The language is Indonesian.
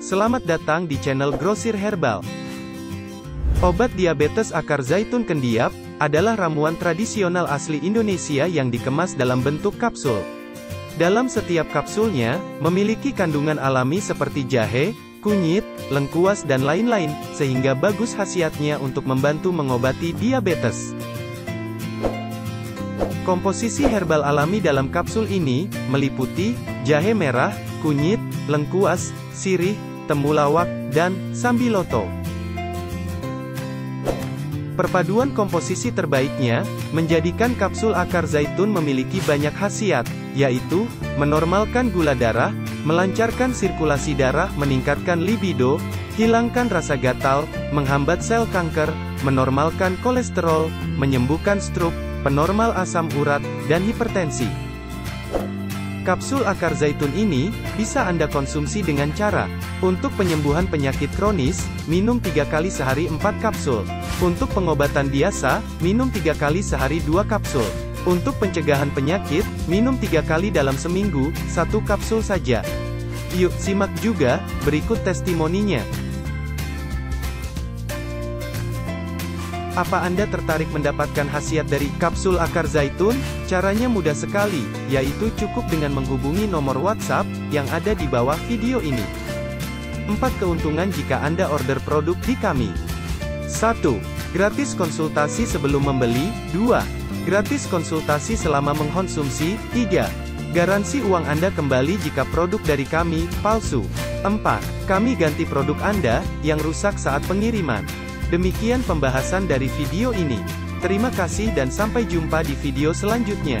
Selamat datang di channel Grosir Herbal. Obat diabetes akar zaitun kendiap adalah ramuan tradisional asli Indonesia yang dikemas dalam bentuk kapsul. Dalam setiap kapsulnya, memiliki kandungan alami seperti jahe, kunyit, lengkuas dan lain-lain, sehingga bagus khasiatnya untuk membantu mengobati diabetes. Komposisi herbal alami dalam kapsul ini, meliputi, jahe merah, kunyit, lengkuas, sirih, temulawak, dan sambiloto. Perpaduan komposisi terbaiknya, menjadikan kapsul akar zaitun memiliki banyak khasiat, yaitu, menormalkan gula darah, melancarkan sirkulasi darah, meningkatkan libido, hilangkan rasa gatal, menghambat sel kanker, menormalkan kolesterol, menyembuhkan stroke, penormal asam urat, dan hipertensi. Kapsul akar zaitun ini, bisa Anda konsumsi dengan cara, untuk penyembuhan penyakit kronis, minum 3 kali sehari 4 kapsul. Untuk pengobatan biasa, minum 3 kali sehari 2 kapsul. Untuk pencegahan penyakit, minum 3 kali dalam seminggu, 1 kapsul saja. Yuk simak juga, berikut testimoninya. Apa Anda tertarik mendapatkan khasiat dari kapsul akar zaitun? Caranya mudah sekali, yaitu cukup dengan menghubungi nomor WhatsApp yang ada di bawah video ini. 4 keuntungan jika Anda order produk di kami. 1. Gratis konsultasi sebelum membeli. 2. Gratis konsultasi selama mengkonsumsi. 3. Garansi uang Anda kembali jika produk dari kami palsu. 4. Kami ganti produk Anda yang rusak saat pengiriman. Demikian pembahasan dari video ini. Terima kasih dan sampai jumpa di video selanjutnya.